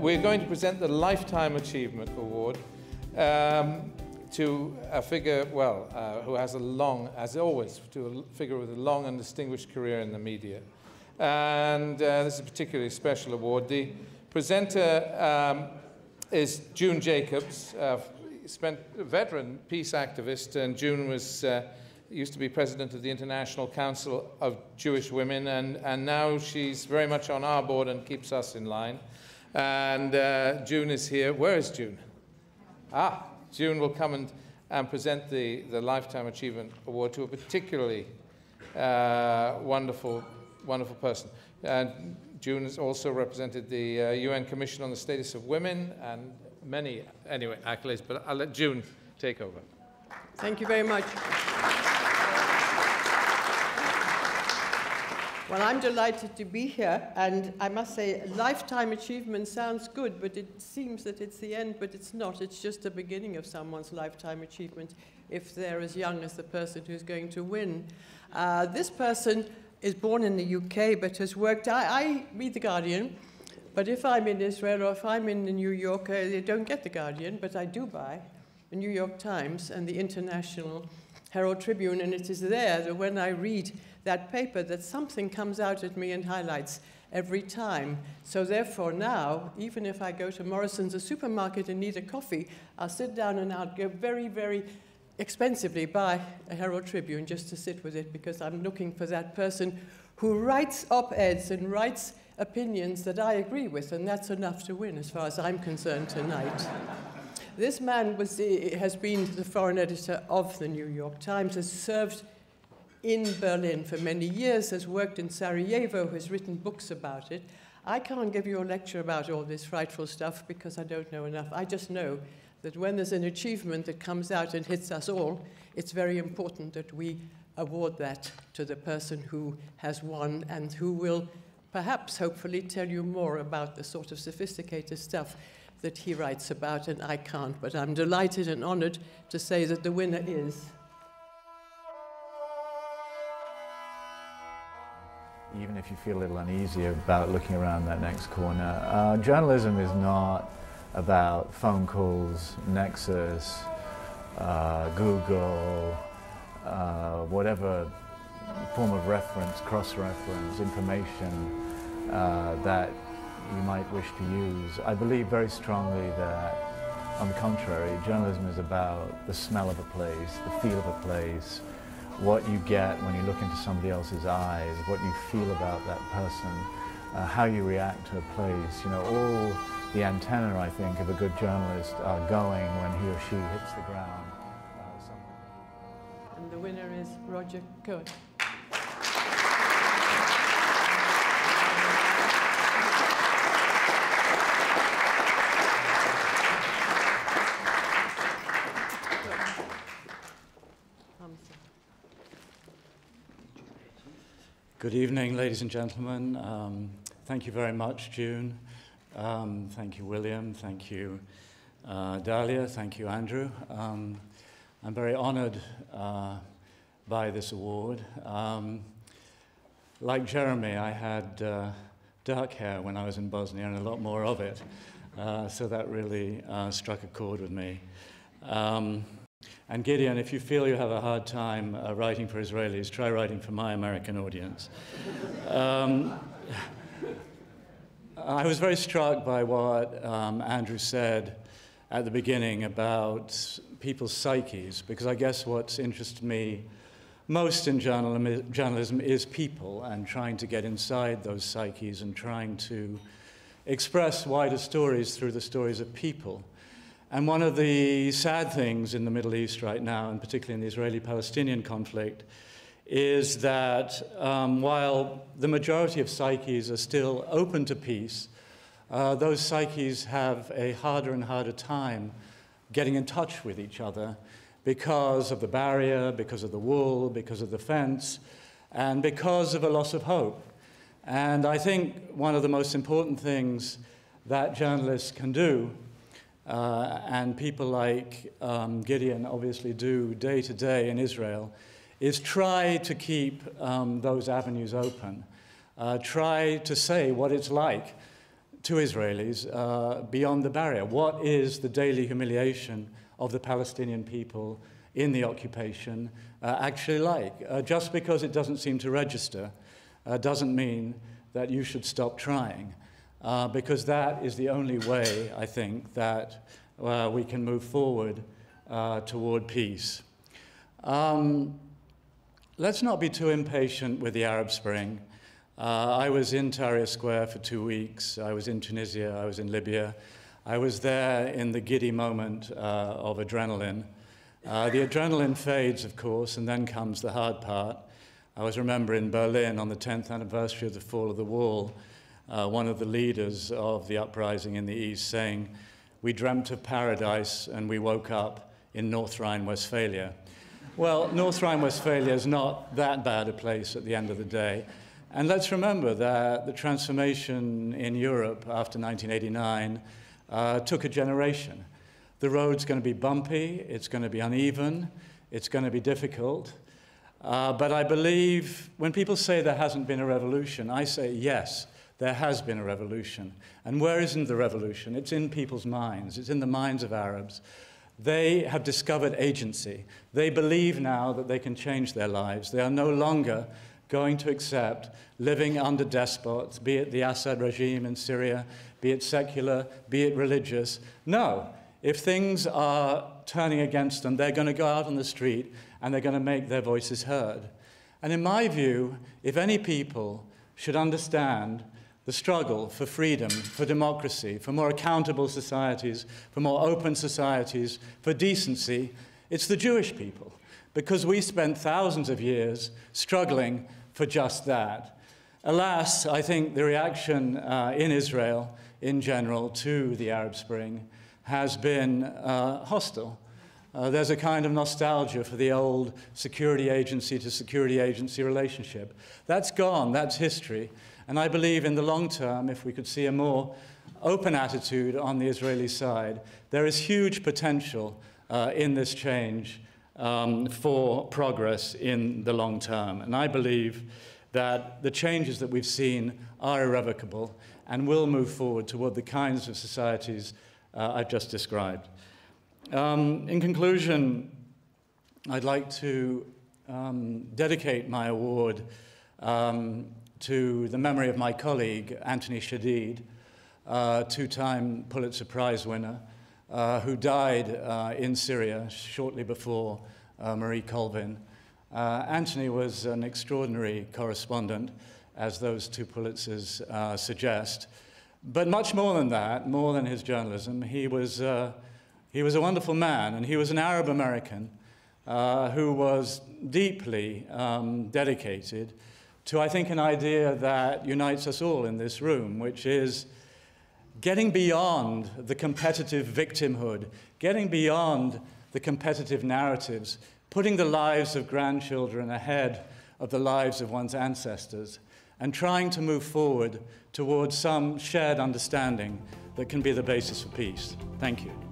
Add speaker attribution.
Speaker 1: we're going to present the Lifetime Achievement Award um, to a figure, well, uh, who has a long, as always, to a figure with a long and distinguished career in the media. And uh, this is a particularly special award. The presenter um, is June Jacobs, uh, spent a veteran peace activist, and June was uh, used to be president of the International Council of Jewish Women, and, and now she's very much on our board and keeps us in line. And uh, June is here. Where is June? Ah, June will come and, and present the, the Lifetime Achievement Award to a particularly uh, wonderful, wonderful person. And June has also represented the uh, UN Commission on the Status of Women and many, anyway, accolades, but I'll let June take over.
Speaker 2: Thank you very much. Well, I'm delighted to be here, and I must say, lifetime achievement sounds good, but it seems that it's the end, but it's not. It's just the beginning of someone's lifetime achievement if they're as young as the person who's going to win. Uh, this person is born in the UK, but has worked. I, I read The Guardian, but if I'm in Israel or if I'm in New York, I don't get The Guardian, but I do buy the New York Times and the International Herald Tribune, and it is there that when I read that paper that something comes out at me and highlights every time. So therefore now, even if I go to Morrison's, a supermarket, and need a coffee, I'll sit down and I'll go very, very expensively buy a Herald Tribune just to sit with it because I'm looking for that person who writes op-eds and writes opinions that I agree with, and that's enough to win as far as I'm concerned tonight. This man was, eh, has been the foreign editor of the New York Times, has served in Berlin for many years, has worked in Sarajevo, has written books about it. I can't give you a lecture about all this frightful stuff because I don't know enough. I just know that when there's an achievement that comes out and hits us all, it's very important that we award that to the person who has won and who will perhaps, hopefully, tell you more about the sort of sophisticated stuff that he writes about, and I can't. But I'm delighted and honored to say that the winner is.
Speaker 3: even if you feel a little uneasy about looking around that next corner. Uh, journalism is not about phone calls, Nexis, uh, Google, uh, whatever form of reference, cross-reference, information uh, that you might wish to use. I believe very strongly that, on the contrary, journalism is about the smell of a place, the feel of a place, what you get when you look into somebody else's eyes, what you feel about that person, uh, how you react to a place. You know, all the antenna, I think, of a good journalist are going when he or she hits the ground.
Speaker 2: Uh, and the winner is Roger Cohen.
Speaker 4: Good evening, ladies and gentlemen. Um, thank you very much, June. Um, thank you, William. Thank you, uh, Dahlia. Thank you, Andrew. Um, I'm very honored uh, by this award. Um, like Jeremy, I had uh, dark hair when I was in Bosnia and a lot more of it. Uh, so that really uh, struck a chord with me. And Gideon, if you feel you have a hard time uh, writing for Israelis, try writing for my American audience. Um, I was very struck by what um, Andrew said at the beginning about people's psyches, because I guess what's interested me most in journalism is people and trying to get inside those psyches and trying to express wider stories through the stories of people. And one of the sad things in the Middle East right now, and particularly in the Israeli Palestinian conflict, is that um, while the majority of psyches are still open to peace, uh, those psyches have a harder and harder time getting in touch with each other because of the barrier, because of the wall, because of the fence, and because of a loss of hope. And I think one of the most important things that journalists can do uh, and people like um, Gideon obviously do day to day in Israel, is try to keep um, those avenues open. Uh, try to say what it's like to Israelis uh, beyond the barrier. What is the daily humiliation of the Palestinian people in the occupation uh, actually like? Uh, just because it doesn't seem to register uh, doesn't mean that you should stop trying, uh, because that is the only way, I think, that uh, we can move forward toward peace. Um, let's not be too impatient with the Arab Spring. Uh, I was in Tahrir Square for two weeks. I was in Tunisia. I was in Libya. I was there in the giddy moment uh, of adrenaline. Uh, the adrenaline fades, of course, and then comes the hard part. I was remember in Berlin on the 10th anniversary of the fall of the wall, uh, one of the leaders of the uprising in the East saying, We dreamt of paradise and we woke up in North Rhine Westphalia. Well, North Rhine Westphalia is not that bad a place at the end of the day. And let's remember that the transformation in Europe after 1989 uh, took a generation. The road's going to be bumpy, it's going to be uneven, it's going to be difficult. Uh, but I believe when people say there hasn't been a revolution, I say yes, there has been a revolution. And where isn't the revolution? It's in people's minds, it's in the minds of Arabs. They have discovered agency. They believe now that they can change their lives. They are no longer going to accept living under despots, be it the Assad regime in Syria, be it secular, be it religious. No. If things are turning against them, they're going to go out on the street and they're going to make their voices heard. And in my view, if any people should understand the struggle for freedom, for democracy, for more accountable societies, for more open societies, for decency, it's the Jewish people. Because we spent thousands of years struggling for just that. Alas, I think the reaction uh, in Israel in general to the Arab Spring has been uh, hostile. Uh, there's a kind of nostalgia for the old security agency to security agency relationship. That's gone, that's history. And I believe in the long term, if we could see a more open attitude on the Israeli side, there is huge potential uh, in this change um, for progress in the long term. And I believe that the changes that we've seen are irrevocable and will move forward toward the kinds of societies uh, I've just described. Um, in conclusion, I'd like to um, dedicate my award um, to the memory of my colleague, Anthony Shadid, uh, two-time Pulitzer Prize winner, uh, who died uh, in Syria shortly before uh, Marie Colvin. Uh, Anthony was an extraordinary correspondent, as those two Pulitzers uh, suggest. But much more than that, more than his journalism, he was, he was a wonderful man, and he was an Arab American who was deeply um, dedicated to, I think, an idea that unites us all in this room, which is getting beyond the competitive victimhood, getting beyond the competitive narratives, putting the lives of grandchildren ahead of the lives of one's ancestors, and trying to move forward towards some shared understanding that can be the basis for peace. Thank you.